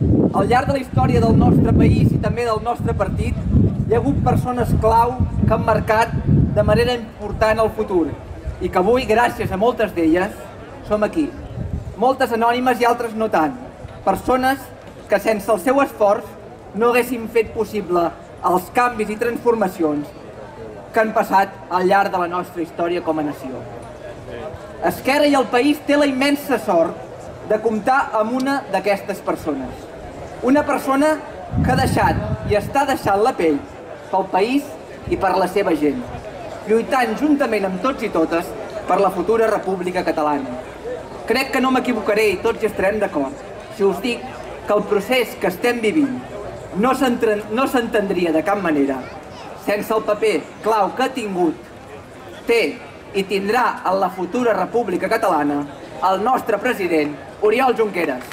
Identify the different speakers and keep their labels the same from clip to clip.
Speaker 1: Al llarg de la història del nostre país i també del nostre partit, hi ha hagut persones clau que han marcat de manera important el futur i que avui, gràcies a moltes d'elles, som aquí. Moltes anònimes i altres no tant. Persones que sense el seu esforç no haguessin fet possible els canvis i transformacions que han passat al llarg de la nostra història com a nació. Esquerra i el país té la immensa sort de comptar amb una d'aquestes persones. Una persona que ha deixat i està deixant la pell pel país i per la seva gent, lluitant juntament amb tots i totes per la futura República Catalana. Crec que no m'equivocaré i tots hi estarem d'acord si us dic que el procés que estem vivint no s'entendria de cap manera sense el paper clau que ha tingut, té i tindrà en la futura República Catalana el nostre president Oriol Junqueras.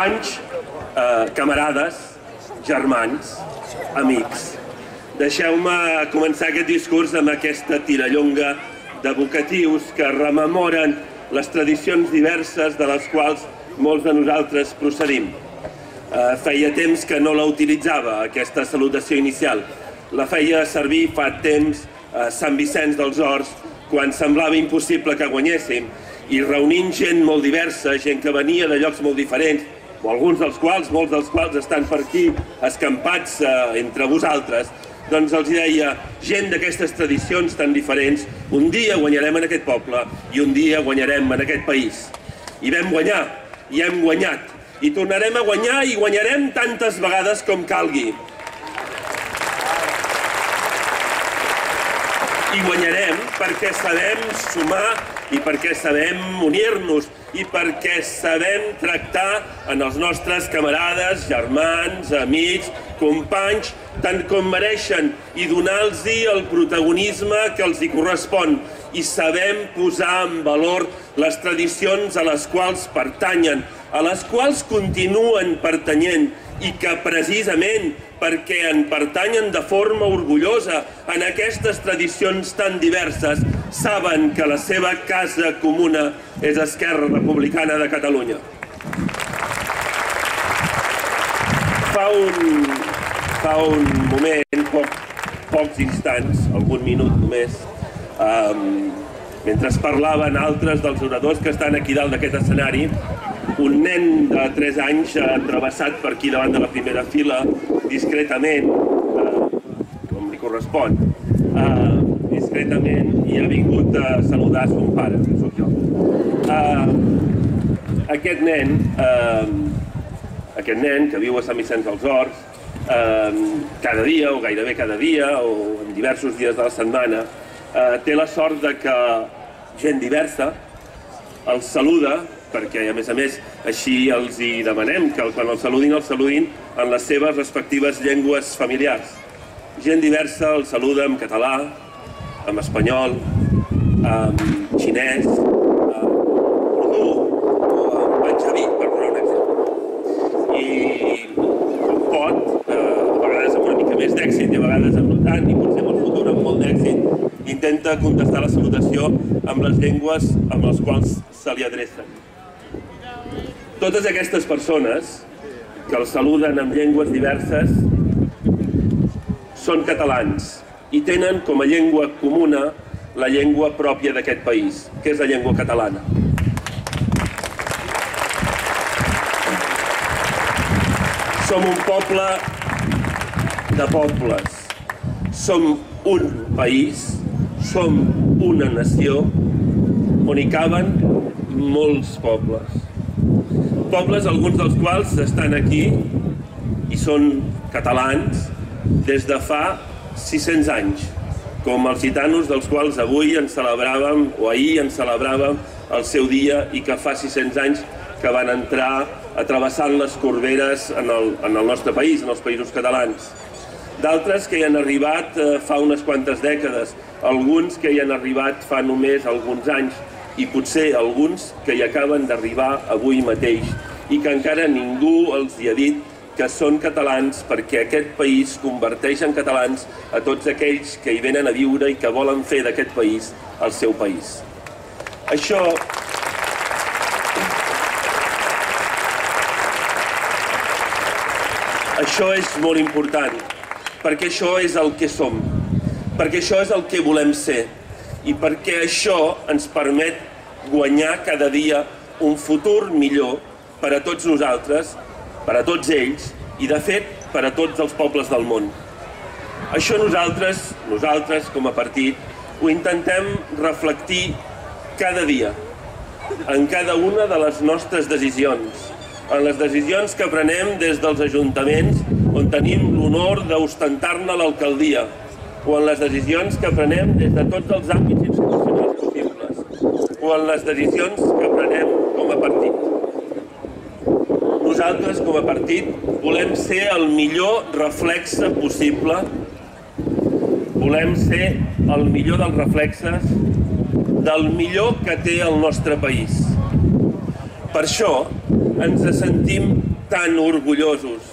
Speaker 2: Companys, eh, camarades, germans, amics, deixeu-me començar aquest discurs amb aquesta tirallonga de vocatius que rememoren les tradicions diverses de les quals molts de nosaltres procedim. Eh, feia temps que no la utilitzava, aquesta salutació inicial. La feia servir fa temps a Sant Vicenç dels Horts, quan semblava impossible que guanyéssim, i reunint gent molt diversa, gent que venia de llocs molt diferents, o alguns dels quals, molts dels quals estan per aquí escampats eh, entre vosaltres, doncs els deia, gent d'aquestes tradicions tan diferents, un dia guanyarem en aquest poble i un dia guanyarem en aquest país. I vam guanyar, i hem guanyat, i tornarem a guanyar i guanyarem tantes vegades com calgui. I guanyarem perquè sabem sumar i perquè sabem unir-nos i perquè sabem tractar en els nostres camarades, germans, amics, companys, tant com mereixen i donar-los el protagonisme que els hi correspon. I sabem posar en valor les tradicions a les quals pertanyen, a les quals continuen pertanyent i que precisament perquè en pertanyen de forma orgullosa en aquestes tradicions tan diverses, saben que la seva casa comuna és Esquerra Republicana de Catalunya. Fa un, fa un moment, poc, pocs instants, algun minut només, um, mentre parlaven altres dels oradors que estan aquí dalt d'aquest escenari, un nen de 3 anys ha travessat per aquí davant de la primera fila discretament, eh, com li correspon, eh, discretament i ha vingut a saludar son pare, que sóc jo. Eh, aquest nen, eh, aquest nen que viu a Sant Vicenç dels Horts, eh, cada dia o gairebé cada dia o en diversos dies de la setmana, eh, té la sort de que gent diversa els saluda perquè a més a més així els hi demanem que quan els saludin, els saludin en les seves respectives llengües familiars. Gent diversa els saluda en català, en espanyol, en xinès, en urdu o en panjabi, per donar un exemple. I pot, eh, a vegades amb una mica més d'èxit i a vegades amb tant, i potser en el futur amb molt d'èxit, intenta contestar la salutació amb les llengües amb les quals se li adrecen. Totes aquestes persones que el saluden amb llengües diverses són catalans i tenen com a llengua comuna la llengua pròpia d'aquest país, que és la llengua catalana. Som un poble de pobles. Som un país, som una nació on hi caben molts pobles. Pobles, alguns dels quals estan aquí i són catalans des de fa 600 anys, com els gitanos dels quals avui en celebràvem, o ahir en celebràvem, el seu dia i que fa 600 anys que van entrar travessant les corberes en el, en el nostre país, en els països catalans. D'altres que hi han arribat eh, fa unes quantes dècades, alguns que hi han arribat fa només alguns anys i potser alguns que hi acaben d'arribar avui mateix i que encara ningú els hi ha dit que són catalans perquè aquest país converteix en catalans a tots aquells que hi venen a viure i que volen fer d'aquest país el seu país. Això Això és molt important, perquè això és el que som, perquè això és el que volem ser i perquè això ens permet guanyar cada dia un futur millor per a tots nosaltres, per a tots ells i, de fet, per a tots els pobles del món. Això nosaltres, nosaltres com a partit, ho intentem reflectir cada dia, en cada una de les nostres decisions, en les decisions que prenem des dels ajuntaments on tenim l'honor d'ostentar-ne l'alcaldia o en les decisions que prenem des de tots els àmbits institucionals possibles o en les decisions que prenem com a partit. Nosaltres, com a partit, volem ser el millor reflexe possible volem ser el millor dels reflexes del millor que té el nostre país. Per això, ens sentim tan orgullosos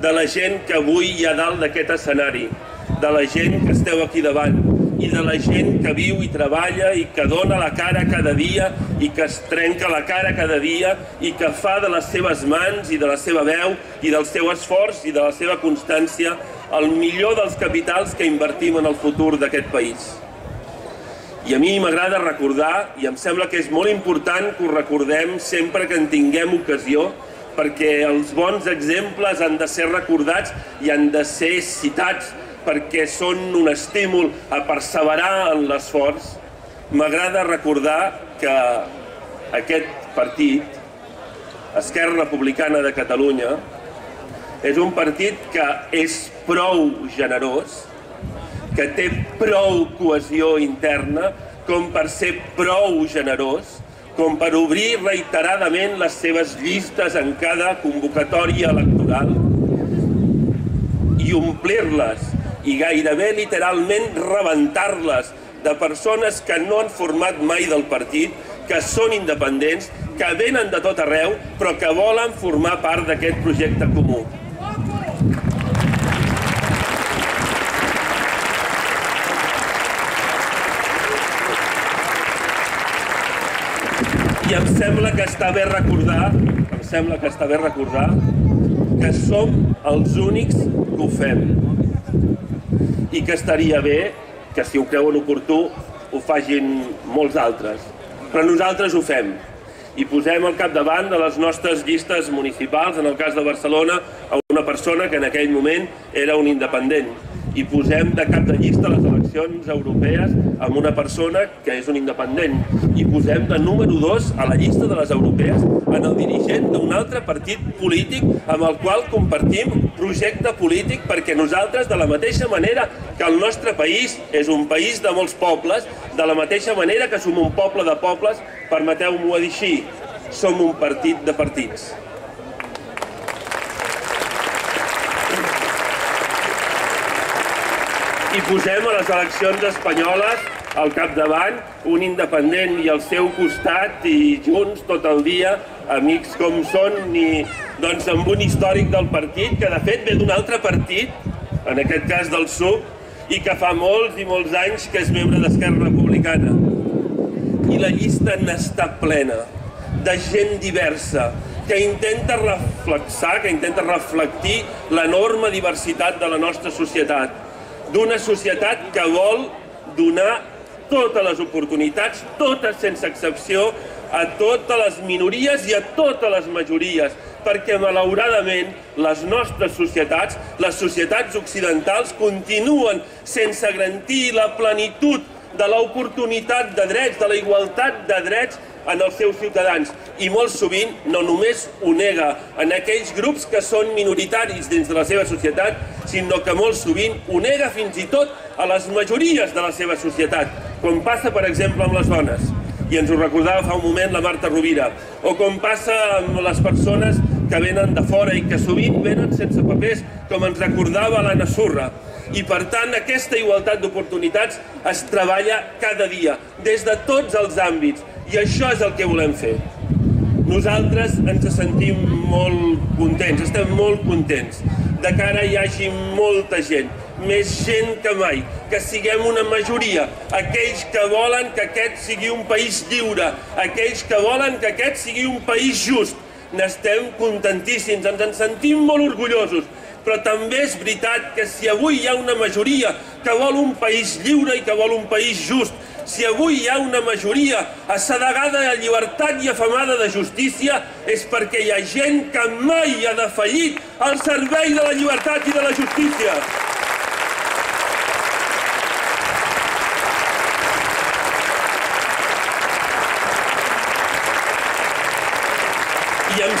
Speaker 2: de la gent que avui hi ha dalt d'aquest escenari, de la gent que esteu aquí davant i de la gent que viu i treballa i que dona la cara cada dia i que es trenca la cara cada dia i que fa de les seves mans i de la seva veu i del seu esforç i de la seva constància el millor dels capitals que invertim en el futur d'aquest país. I a mi m'agrada recordar, i em sembla que és molt important que ho recordem sempre que en tinguem ocasió, perquè els bons exemples han de ser recordats i han de ser citats perquè són un estímul a perseverar en l'esforç. M'agrada recordar que aquest partit, Esquerra Republicana de Catalunya, és un partit que és prou generós, que té prou cohesió interna com per ser prou generós, com per obrir reiteradament les seves llistes en cada convocatòria electoral i omplir-les i gairebé literalment rebentar-les de persones que no han format mai del partit, que són independents, que venen de tot arreu, però que volen formar part d'aquest projecte comú. I em sembla que està bé recordar, em sembla que està bé recordar que som els únics que ho fem. I que estaria bé que si ho creuen oportú ho fagin molts altres. Però nosaltres ho fem. I posem al capdavant de les nostres llistes municipals, en el cas de Barcelona, a una persona que en aquell moment era un independent. I posem de cap de llista les eleccions europees amb una persona que és un independent. I posem de número 2 a la llista de les europees en el dirigent d'un altre partit polític amb el qual compartim projecte polític perquè nosaltres, de la mateixa manera que el nostre país és un país de molts pobles, de la mateixa manera que som un poble de pobles, permeteu-m'ho dir així, som un partit de partits. i posem a les eleccions espanyoles al capdavant un independent i al seu costat i junts tot el dia, amics com són, i doncs amb un històric del partit que de fet ve d'un altre partit, en aquest cas del SUC, i que fa molts i molts anys que és membre d'Esquerra Republicana. I la llista n'està plena de gent diversa, que intenta reflexar, que intenta reflectir l'enorme diversitat de la nostra societat d'una societat que vol donar totes les oportunitats, totes sense excepció, a totes les minories i a totes les majories, perquè malauradament les nostres societats, les societats occidentals, continuen sense garantir la plenitud de l'oportunitat de drets, de la igualtat de drets en els seus ciutadans i molt sovint no només ho nega en aquells grups que són minoritaris dins de la seva societat, sinó que molt sovint ho nega fins i tot a les majories de la seva societat, com passa, per exemple, amb les dones. I ens ho recordava fa un moment la Marta Rovira. O com passa amb les persones que venen de fora i que sovint venen sense papers, com ens recordava l'Anna Surra. I per tant aquesta igualtat d'oportunitats es treballa cada dia, des de tots els àmbits. I això és el que volem fer. Nosaltres ens sentim molt contents, estem molt contents de que ara hi hagi molta gent, més gent que mai, que siguem una majoria, aquells que volen que aquest sigui un país lliure, aquells que volen que aquest sigui un país just. N'estem contentíssims, ens en sentim molt orgullosos, però també és veritat que si avui hi ha una majoria que vol un país lliure i que vol un país just, si avui hi ha una majoria assedegada de llibertat i afamada de justícia, és perquè hi ha gent que mai ha defallit al servei de la llibertat i de la justícia.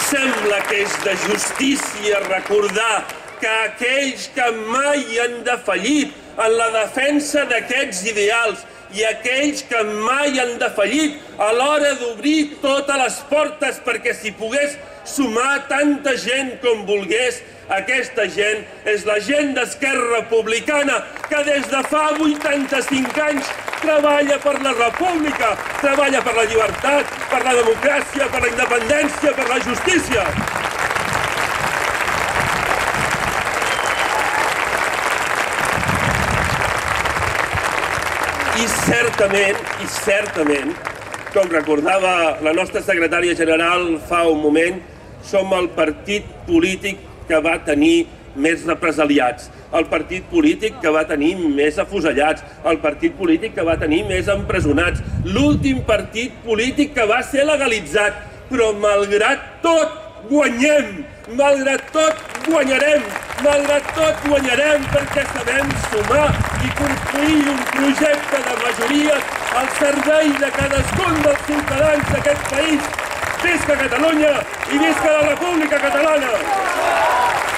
Speaker 2: Sembla que és de justícia recordar que aquells que mai han defallit en la defensa d'aquests ideals i aquells que mai han defallit a l'hora d'obrir totes les portes perquè s'hi pogués sumar tanta gent com volgués, aquesta gent és la gent d'Esquerra Republicana que des de fa 85 anys treballa per la república, treballa per la llibertat, per la democràcia, per la independència, per la justícia. I certament, i certament, com recordava la nostra secretària general fa un moment, som el partit polític que va tenir més represaliats, el partit polític que va tenir més afusellats, el partit polític que va tenir més empresonats, l'últim partit polític que va ser legalitzat, però malgrat tot guanyem, malgrat tot guanyarem, malgrat tot guanyarem perquè sabem sumar i construir un projecte de majoria al servei de cadascun dels ciutadans d'aquest país. Visca Catalunya i visca la República Catalana!